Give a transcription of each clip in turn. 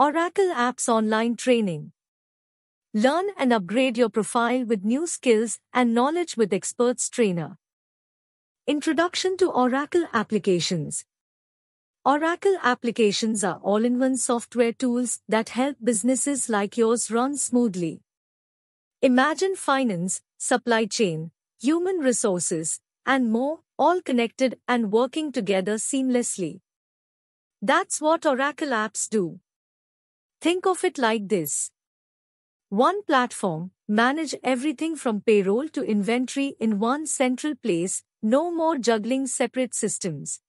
Oracle Apps Online Training. Learn and upgrade your profile with new skills and knowledge with Experts Trainer. Introduction to Oracle Applications. Oracle applications are all-in-one software tools that help businesses like yours run smoothly. Imagine finance, supply chain, human resources, and more, all connected and working together seamlessly. That's what Oracle apps do. Think of it like this. One platform, manage everything from payroll to inventory in one central place, no more juggling separate systems.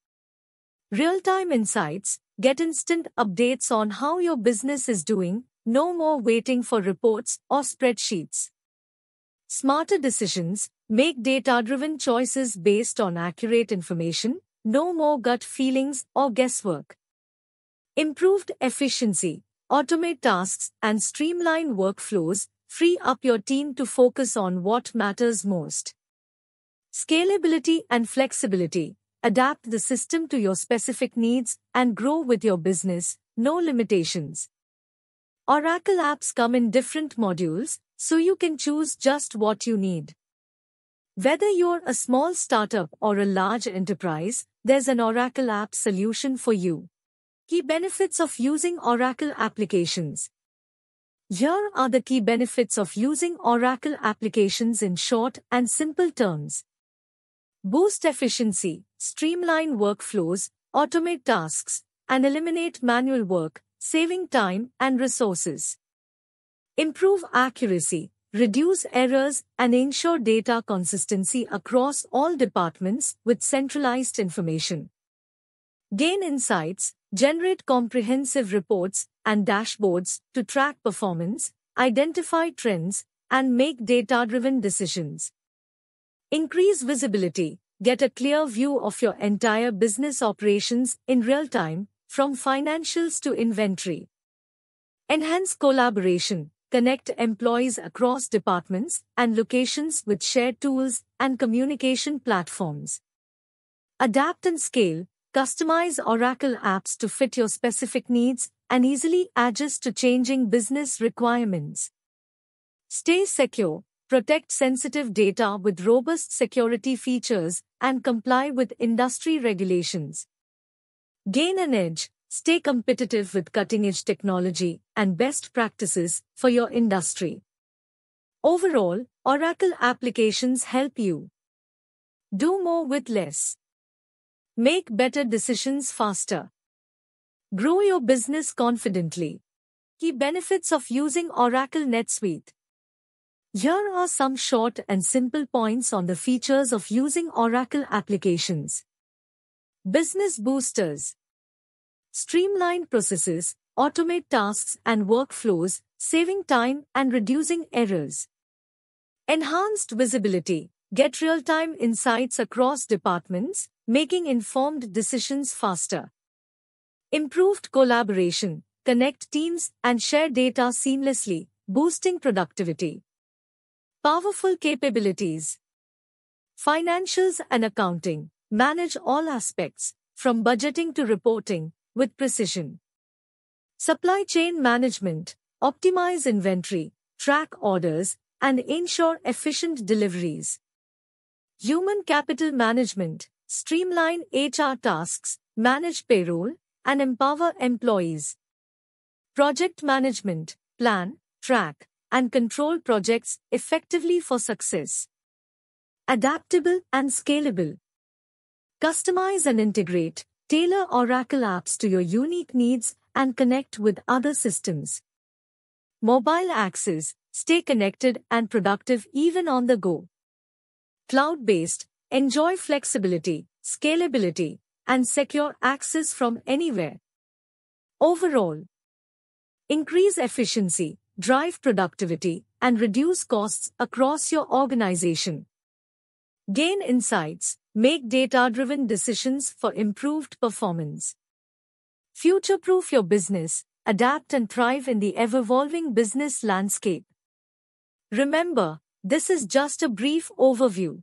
Real-time insights, get instant updates on how your business is doing, no more waiting for reports or spreadsheets. Smarter decisions, make data-driven choices based on accurate information, no more gut feelings or guesswork. Improved efficiency, automate tasks and streamline workflows, free up your team to focus on what matters most. Scalability and flexibility, adapt the system to your specific needs, and grow with your business, no limitations. Oracle apps come in different modules, so you can choose just what you need. Whether you're a small startup or a large enterprise, there's an Oracle app solution for you. Key benefits of using Oracle applications. Here are the key benefits of using Oracle applications in short and simple terms. Boost efficiency, streamline workflows, automate tasks, and eliminate manual work, saving time and resources. Improve accuracy, reduce errors, and ensure data consistency across all departments with centralized information. Gain insights, generate comprehensive reports and dashboards to track performance, identify trends, and make data-driven decisions. Increase visibility. Get a clear view of your entire business operations in real time, from financials to inventory. Enhance collaboration. Connect employees across departments and locations with shared tools and communication platforms. Adapt and scale. Customize Oracle apps to fit your specific needs and easily adjust to changing business requirements. Stay secure protect sensitive data with robust security features, and comply with industry regulations. Gain an edge, stay competitive with cutting-edge technology and best practices for your industry. Overall, Oracle applications help you do more with less. Make better decisions faster. Grow your business confidently. Key benefits of using Oracle NetSuite. Here are some short and simple points on the features of using Oracle applications. Business Boosters Streamline processes, automate tasks and workflows, saving time and reducing errors. Enhanced visibility. Get real-time insights across departments, making informed decisions faster. Improved collaboration. Connect teams and share data seamlessly, boosting productivity. Powerful capabilities. Financials and accounting. Manage all aspects, from budgeting to reporting, with precision. Supply chain management. Optimize inventory, track orders, and ensure efficient deliveries. Human capital management. Streamline HR tasks, manage payroll, and empower employees. Project management. Plan, track, and control projects effectively for success. Adaptable and scalable. Customize and integrate, tailor Oracle apps to your unique needs and connect with other systems. Mobile access, stay connected and productive even on the go. Cloud-based, enjoy flexibility, scalability, and secure access from anywhere. Overall, increase efficiency, drive productivity, and reduce costs across your organization. Gain insights, make data-driven decisions for improved performance. Future-proof your business, adapt and thrive in the ever-evolving business landscape. Remember, this is just a brief overview.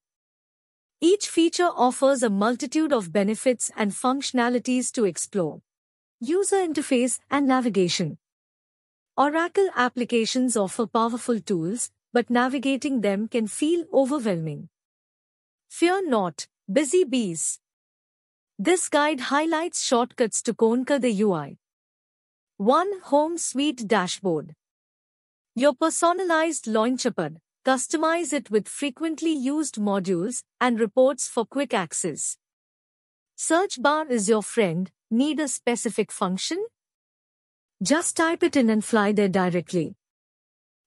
Each feature offers a multitude of benefits and functionalities to explore. User interface and navigation. Oracle applications offer powerful tools, but navigating them can feel overwhelming. Fear not, busy bees. This guide highlights shortcuts to conquer the UI. 1. Home Suite Dashboard. Your personalized Launchpad. Customize it with frequently used modules and reports for quick access. Search bar is your friend. Need a specific function? Just type it in and fly there directly.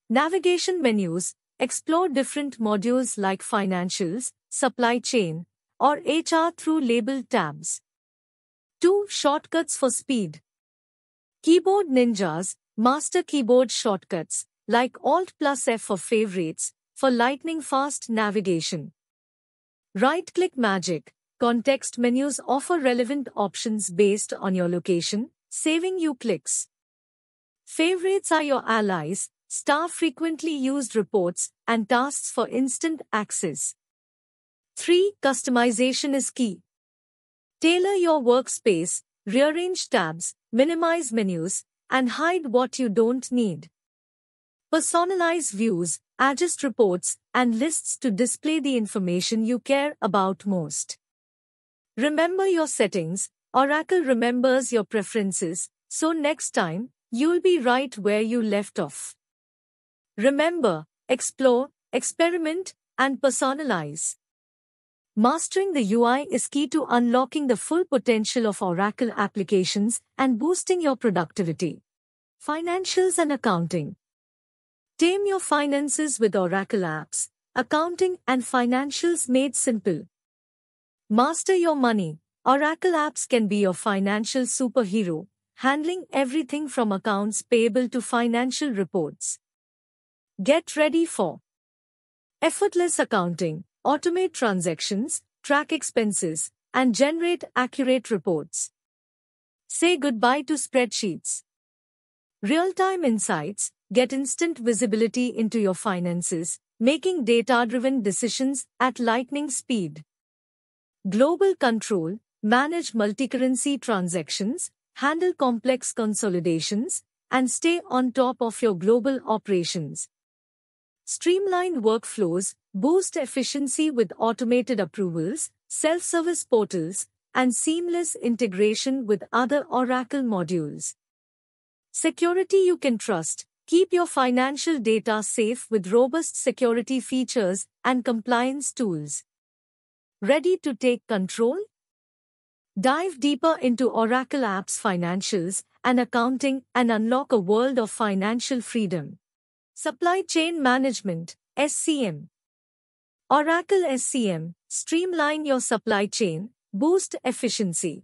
Navigation menus explore different modules like financials, supply chain, or HR through labeled tabs. 2. Shortcuts for speed. Keyboard ninjas, master keyboard shortcuts, like Alt plus F for favorites, for lightning fast navigation. Right click magic, context menus offer relevant options based on your location, saving you clicks. Favorites are your allies, star frequently used reports, and tasks for instant access. 3. Customization is key. Tailor your workspace, rearrange tabs, minimize menus, and hide what you don't need. Personalize views, adjust reports, and lists to display the information you care about most. Remember your settings, Oracle remembers your preferences, so next time, You'll be right where you left off. Remember, explore, experiment, and personalize. Mastering the UI is key to unlocking the full potential of Oracle applications and boosting your productivity. Financials and accounting. Tame your finances with Oracle apps, accounting and financials made simple. Master your money. Oracle apps can be your financial superhero, handling everything from accounts payable to financial reports. Get ready for effortless accounting, automate transactions, track expenses, and generate accurate reports. Say goodbye to spreadsheets. Real-time insights, get instant visibility into your finances, making data-driven decisions at lightning speed. Global control, manage multi-currency transactions, handle complex consolidations, and stay on top of your global operations. Streamline workflows, boost efficiency with automated approvals, self-service portals, and seamless integration with other Oracle modules. Security you can trust. Keep your financial data safe with robust security features and compliance tools. Ready to take control? Dive deeper into Oracle Apps financials and accounting and unlock a world of financial freedom. Supply Chain Management, SCM. Oracle SCM, streamline your supply chain, boost efficiency.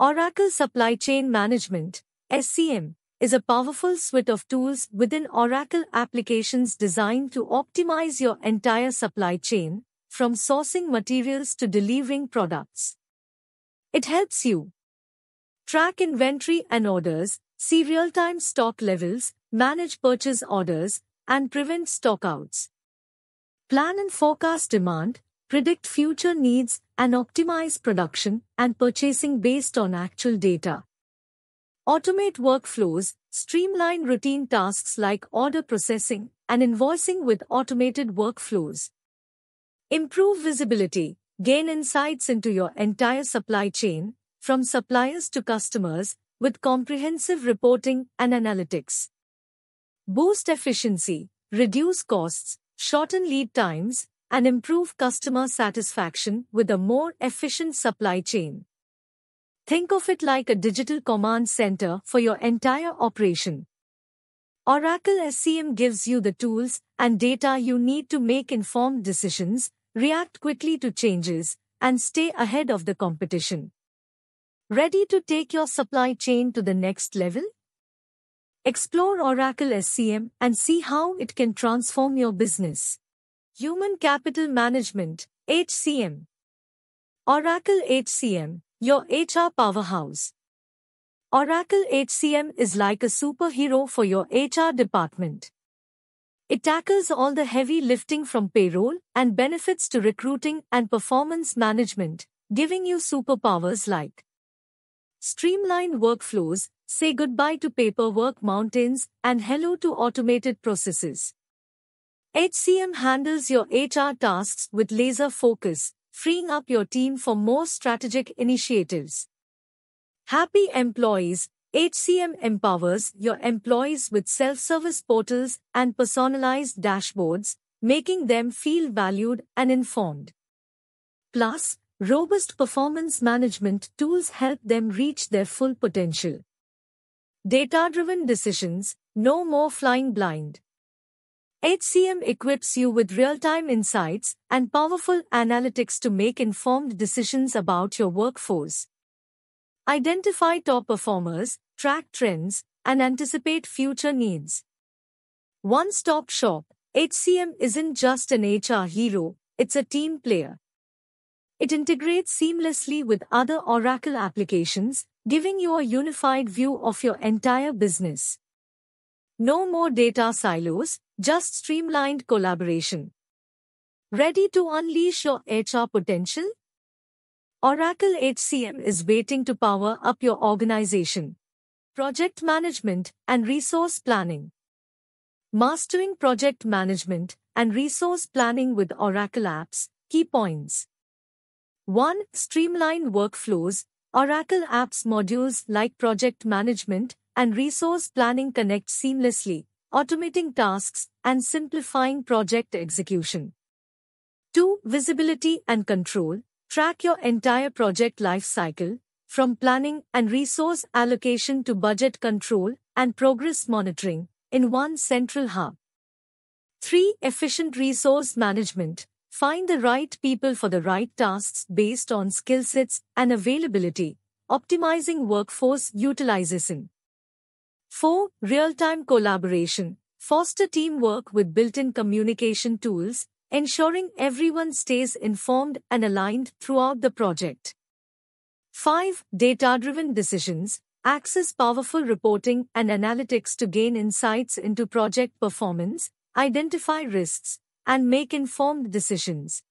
Oracle Supply Chain Management, SCM, is a powerful suite of tools within Oracle applications designed to optimize your entire supply chain, from sourcing materials to delivering products. It helps you track inventory and orders, see real-time stock levels, manage purchase orders, and prevent stockouts. Plan and forecast demand, predict future needs, and optimize production and purchasing based on actual data. Automate workflows, streamline routine tasks like order processing and invoicing with automated workflows. Improve visibility, Gain insights into your entire supply chain, from suppliers to customers, with comprehensive reporting and analytics. Boost efficiency, reduce costs, shorten lead times, and improve customer satisfaction with a more efficient supply chain. Think of it like a digital command center for your entire operation. Oracle SCM gives you the tools and data you need to make informed decisions react quickly to changes, and stay ahead of the competition. Ready to take your supply chain to the next level? Explore Oracle SCM and see how it can transform your business. Human Capital Management, HCM. Oracle HCM, your HR powerhouse. Oracle HCM is like a superhero for your HR department. It tackles all the heavy lifting from payroll and benefits to recruiting and performance management, giving you superpowers like streamlined workflows, say goodbye to paperwork mountains and hello to automated processes. HCM handles your HR tasks with laser focus, freeing up your team for more strategic initiatives. Happy employees, HCM empowers your employees with self-service portals and personalized dashboards, making them feel valued and informed. Plus, robust performance management tools help them reach their full potential. Data-driven decisions, no more flying blind. HCM equips you with real-time insights and powerful analytics to make informed decisions about your workforce. Identify top performers, track trends, and anticipate future needs. One-stop shop, HCM isn't just an HR hero, it's a team player. It integrates seamlessly with other Oracle applications, giving you a unified view of your entire business. No more data silos, just streamlined collaboration. Ready to unleash your HR potential? Oracle HCM is waiting to power up your organization. Project management and resource planning. Mastering project management and resource planning with Oracle apps. Key points. 1. Streamline workflows. Oracle apps modules like project management and resource planning connect seamlessly, automating tasks and simplifying project execution. 2. Visibility and control. Track your entire project life cycle, from planning and resource allocation to budget control and progress monitoring, in one central hub. 3. Efficient resource management. Find the right people for the right tasks based on skill sets and availability, optimizing workforce utilization. 4. Real-time collaboration. Foster teamwork with built-in communication tools, ensuring everyone stays informed and aligned throughout the project. 5. Data-driven decisions. Access powerful reporting and analytics to gain insights into project performance, identify risks, and make informed decisions.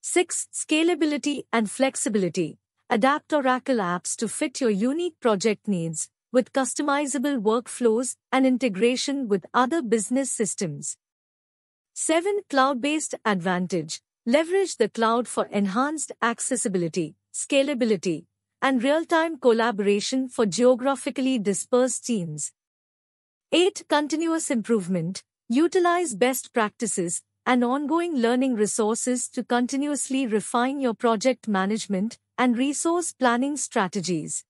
6. Scalability and flexibility. Adapt Oracle apps to fit your unique project needs with customizable workflows and integration with other business systems. 7. Cloud-based advantage. Leverage the cloud for enhanced accessibility, scalability, and real-time collaboration for geographically dispersed teams. 8. Continuous improvement. Utilize best practices and ongoing learning resources to continuously refine your project management and resource planning strategies.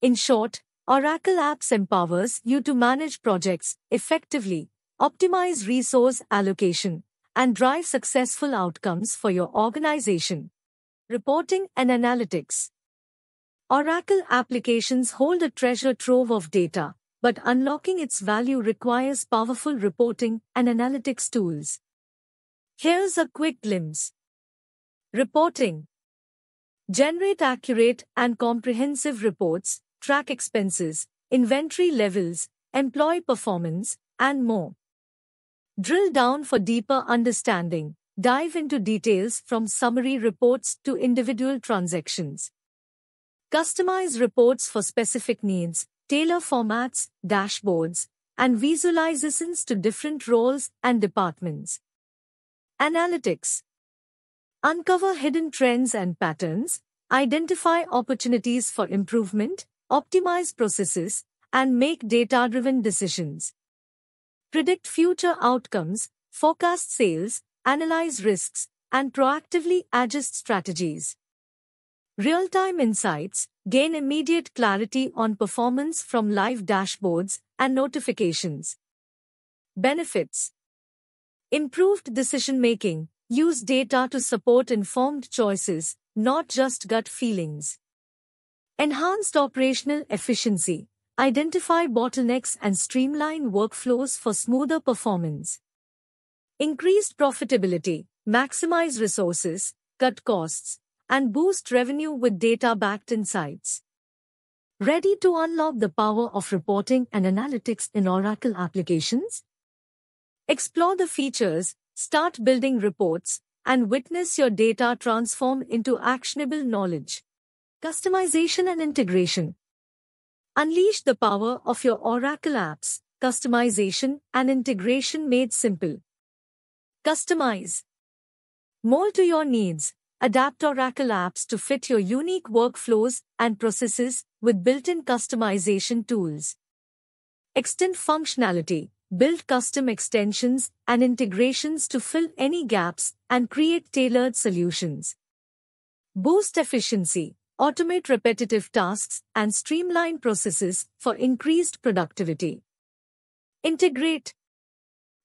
In short, Oracle Apps empowers you to manage projects effectively, optimize resource allocation, and drive successful outcomes for your organization. Reporting and Analytics Oracle applications hold a treasure trove of data, but unlocking its value requires powerful reporting and analytics tools. Here's a quick glimpse. Reporting. Generate accurate and comprehensive reports, track expenses, inventory levels, employee performance, and more. Drill down for deeper understanding. Dive into details from summary reports to individual transactions. Customize reports for specific needs, tailor formats, dashboards, and visualizations to different roles and departments. Analytics. Uncover hidden trends and patterns, identify opportunities for improvement, optimize processes, and make data-driven decisions. Predict future outcomes, forecast sales, analyze risks, and proactively adjust strategies. Real-time insights gain immediate clarity on performance from live dashboards and notifications. Benefits Improved decision-making. Use data to support informed choices, not just gut feelings. Enhanced operational efficiency. Identify bottlenecks and streamline workflows for smoother performance. Increased profitability. Maximize resources, cut costs, and boost revenue with data-backed insights. Ready to unlock the power of reporting and analytics in Oracle applications? Explore the features, start building reports, and witness your data transform into actionable knowledge. Customization and integration. Unleash the power of your Oracle apps, customization and integration made simple. Customize. Mold to your needs. Adapt Oracle apps to fit your unique workflows and processes with built-in customization tools. Extend functionality. Build custom extensions and integrations to fill any gaps and create tailored solutions. Boost efficiency. Automate repetitive tasks and streamline processes for increased productivity. Integrate.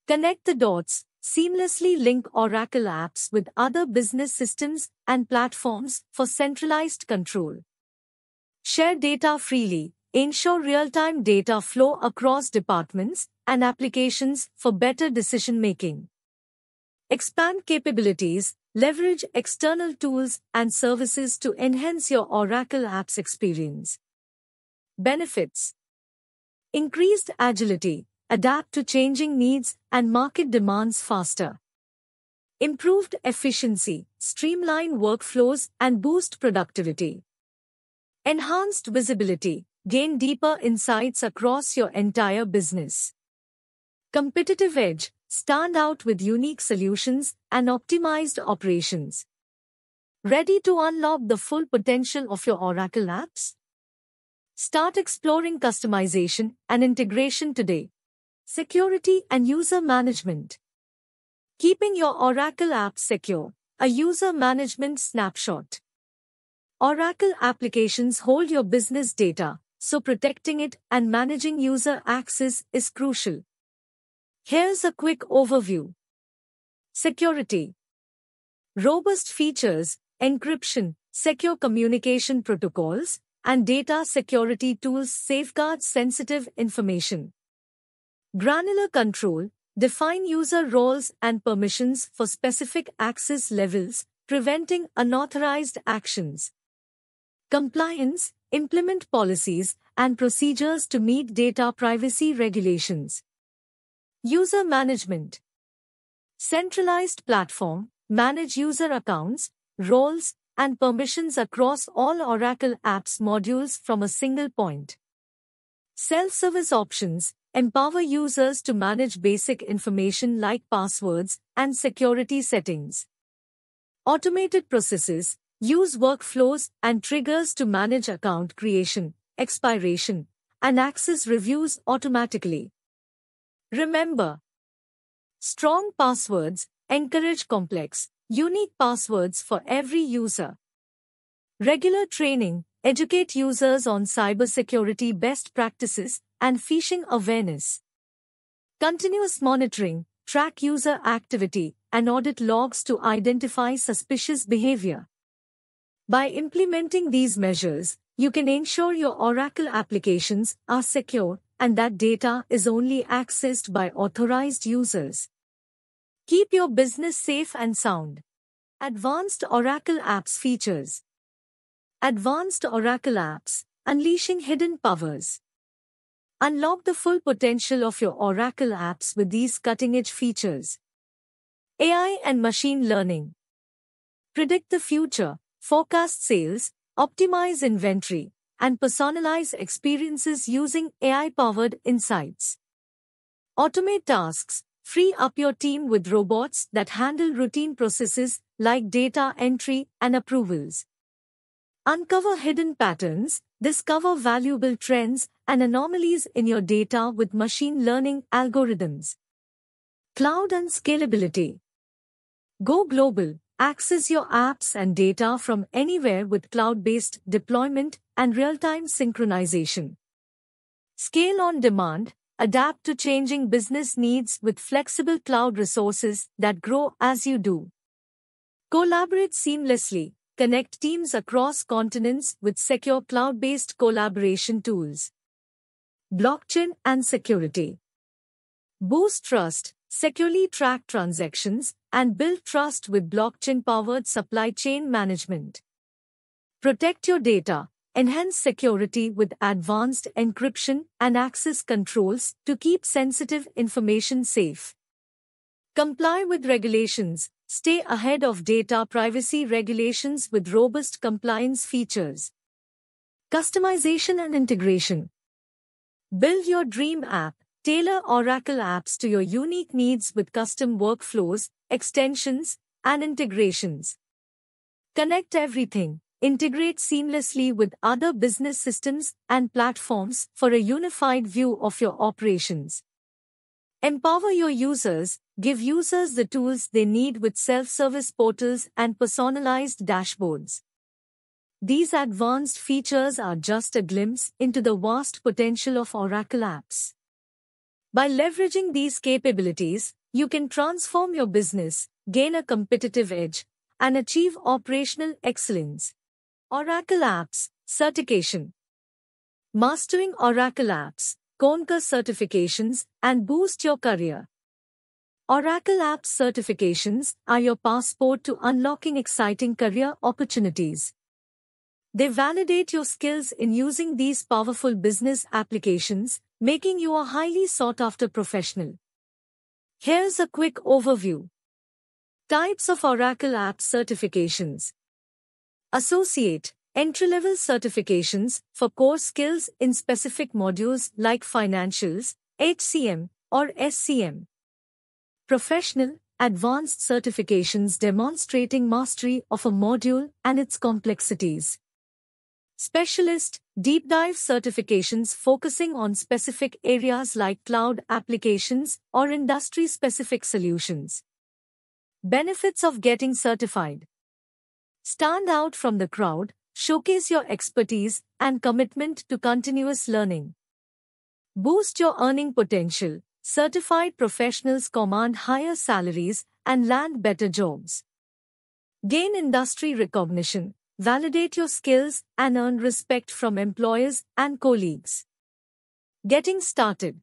Connect the dots. Seamlessly link Oracle apps with other business systems and platforms for centralized control. Share data freely. Ensure real-time data flow across departments and applications for better decision making. Expand capabilities. Leverage external tools and services to enhance your Oracle apps experience. Benefits Increased agility adapt to changing needs and market demands faster. Improved efficiency, streamline workflows, and boost productivity. Enhanced visibility, gain deeper insights across your entire business. Competitive edge, stand out with unique solutions and optimized operations. Ready to unlock the full potential of your Oracle apps? Start exploring customization and integration today. Security and user management. Keeping your Oracle apps secure. A user management snapshot. Oracle applications hold your business data, so protecting it and managing user access is crucial. Here's a quick overview. Security. Robust features, encryption, secure communication protocols, and data security tools safeguard sensitive information. Granular control, define user roles and permissions for specific access levels, preventing unauthorized actions. Compliance, implement policies and procedures to meet data privacy regulations. User management. Centralized platform, manage user accounts, roles, and permissions across all Oracle apps modules from a single point. Self-service options, Empower users to manage basic information like passwords and security settings. Automated processes use workflows and triggers to manage account creation, expiration, and access reviews automatically. Remember, strong passwords encourage complex, unique passwords for every user. Regular training educate users on cybersecurity best practices and phishing awareness. Continuous monitoring, track user activity, and audit logs to identify suspicious behavior. By implementing these measures, you can ensure your Oracle applications are secure and that data is only accessed by authorized users. Keep your business safe and sound. Advanced Oracle Apps features. Advanced Oracle Apps, unleashing hidden powers. Unlock the full potential of your Oracle apps with these cutting-edge features. AI and machine learning. Predict the future, forecast sales, optimize inventory, and personalize experiences using AI-powered insights. Automate tasks, free up your team with robots that handle routine processes like data entry and approvals. Uncover hidden patterns, discover valuable trends and anomalies in your data with machine learning algorithms. Cloud and scalability. Go global. Access your apps and data from anywhere with cloud-based deployment and real-time synchronization. Scale on demand. Adapt to changing business needs with flexible cloud resources that grow as you do. Collaborate seamlessly Connect teams across continents with secure cloud-based collaboration tools. Blockchain and security. Boost trust, securely track transactions, and build trust with blockchain-powered supply chain management. Protect your data. Enhance security with advanced encryption and access controls to keep sensitive information safe. Comply with regulations, Stay ahead of data privacy regulations with robust compliance features. Customization and integration. Build your dream app. Tailor Oracle apps to your unique needs with custom workflows, extensions, and integrations. Connect everything. Integrate seamlessly with other business systems and platforms for a unified view of your operations. Empower your users, give users the tools they need with self-service portals and personalized dashboards. These advanced features are just a glimpse into the vast potential of Oracle apps. By leveraging these capabilities, you can transform your business, gain a competitive edge, and achieve operational excellence. Oracle Apps Certification Mastering Oracle Apps Conquer certifications, and boost your career. Oracle Apps certifications are your passport to unlocking exciting career opportunities. They validate your skills in using these powerful business applications, making you a highly sought after professional. Here's a quick overview. Types of Oracle Apps certifications. Associate Entry-level certifications for core skills in specific modules like financials, HCM, or SCM. Professional, advanced certifications demonstrating mastery of a module and its complexities. Specialist, deep dive certifications focusing on specific areas like cloud applications or industry specific solutions. Benefits of getting certified. Stand out from the crowd, Showcase your expertise and commitment to continuous learning. Boost your earning potential. Certified professionals command higher salaries and land better jobs. Gain industry recognition. Validate your skills and earn respect from employers and colleagues. Getting started.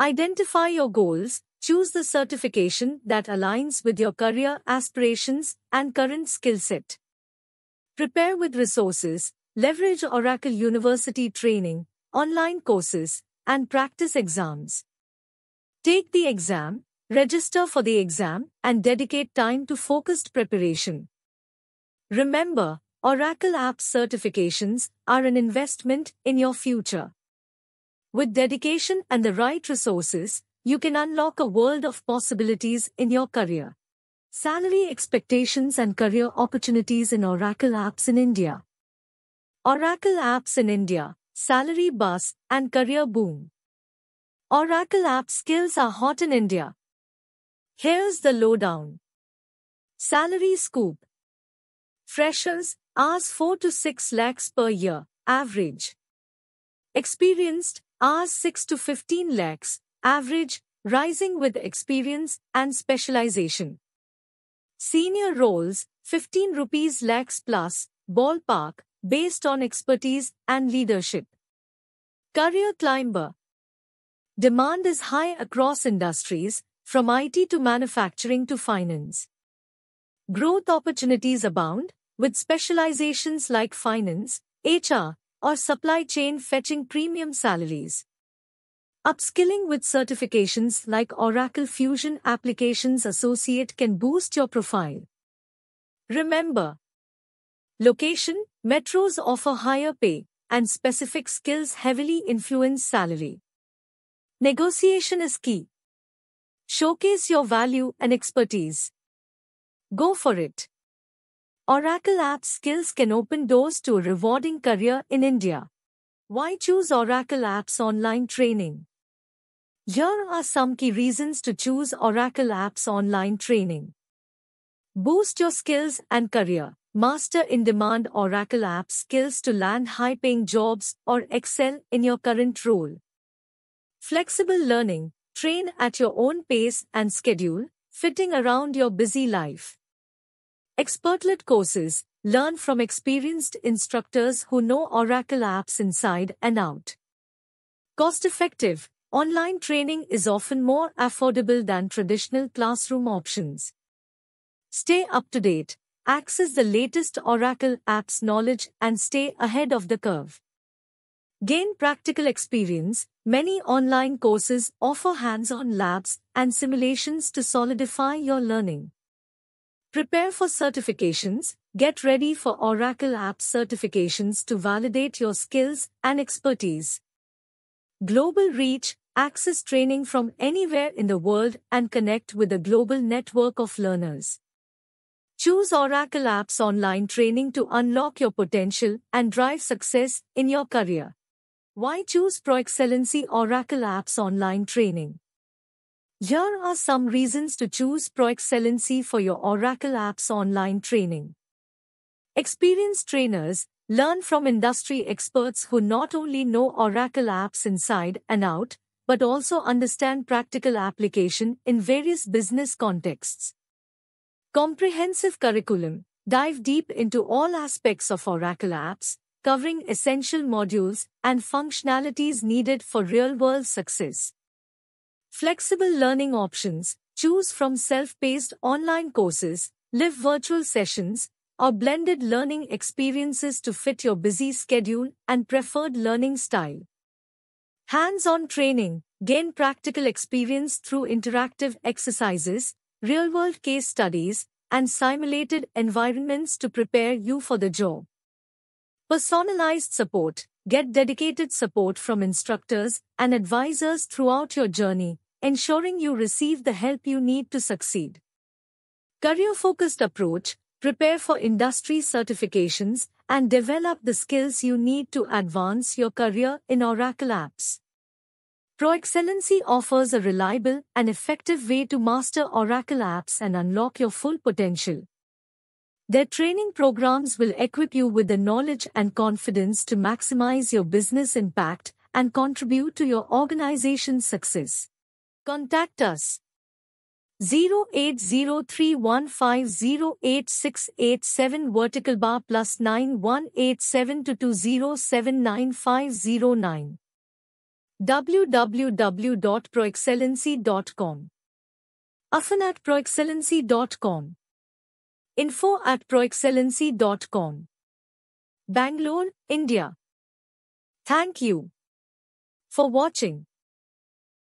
Identify your goals. Choose the certification that aligns with your career aspirations and current skill set. Prepare with resources, leverage Oracle University training, online courses, and practice exams. Take the exam, register for the exam, and dedicate time to focused preparation. Remember, Oracle Apps certifications are an investment in your future. With dedication and the right resources, you can unlock a world of possibilities in your career. Salary expectations and career opportunities in Oracle Apps in India. Oracle Apps in India, salary buzz and career boom. Oracle App skills are hot in India. Here's the lowdown. Salary scoop. Freshers, hours 4 to 6 lakhs per year, average. Experienced, hours 6 to 15 lakhs, average, rising with experience and specialization. Senior roles, 15 rupees lakhs plus, ballpark, based on expertise and leadership. Career climber. Demand is high across industries, from IT to manufacturing to finance. Growth opportunities abound, with specializations like finance, HR, or supply chain fetching premium salaries. Upskilling with certifications like Oracle Fusion Applications Associate can boost your profile. Remember, location, metros offer higher pay, and specific skills heavily influence salary. Negotiation is key. Showcase your value and expertise. Go for it. Oracle Apps skills can open doors to a rewarding career in India. Why choose Oracle Apps online training? Here are some key reasons to choose Oracle Apps online training. Boost your skills and career. Master in demand Oracle Apps skills to land high paying jobs or excel in your current role. Flexible learning. Train at your own pace and schedule, fitting around your busy life. Expertlet courses. Learn from experienced instructors who know Oracle Apps inside and out. Cost effective. Online training is often more affordable than traditional classroom options. Stay up to date, access the latest Oracle apps knowledge and stay ahead of the curve. Gain practical experience. Many online courses offer hands-on labs and simulations to solidify your learning. Prepare for certifications. Get ready for Oracle Apps certifications to validate your skills and expertise. global reach, access training from anywhere in the world and connect with a global network of learners. Choose Oracle Apps Online Training to unlock your potential and drive success in your career. Why choose ProExcellency Oracle Apps Online Training? Here are some reasons to choose ProExcellency for your Oracle Apps Online Training. Experienced trainers learn from industry experts who not only know Oracle apps inside and out, but also understand practical application in various business contexts. Comprehensive curriculum dive deep into all aspects of Oracle apps, covering essential modules and functionalities needed for real-world success. Flexible learning options choose from self-paced online courses, live virtual sessions, or blended learning experiences to fit your busy schedule and preferred learning style. Hands-on training gain practical experience through interactive exercises, real-world case studies, and simulated environments to prepare you for the job. Personalized support. Get dedicated support from instructors and advisors throughout your journey, ensuring you receive the help you need to succeed. Career-focused approach. Prepare for industry certifications and develop the skills you need to advance your career in Oracle apps. ProExcellency offers a reliable and effective way to master Oracle apps and unlock your full potential. Their training programs will equip you with the knowledge and confidence to maximize your business impact and contribute to your organization's success. Contact us 0803150868 vertical bar plus 918722079509 www.proexcellency.com Affan at proexcellency.com Info at proexcellency.com. Bangalore, India. Thank you for watching.